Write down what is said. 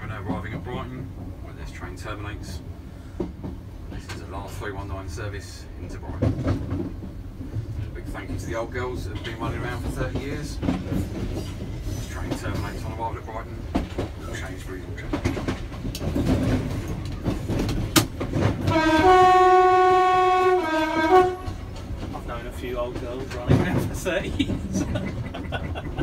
now arriving at Brighton, where this train terminates. This is the last 319 service into Brighton. A big thank you to the old girls that have been running around for 30 years. This train terminates on arrival at Brighton. Change, please, I've known a few old girls running around for 30 years.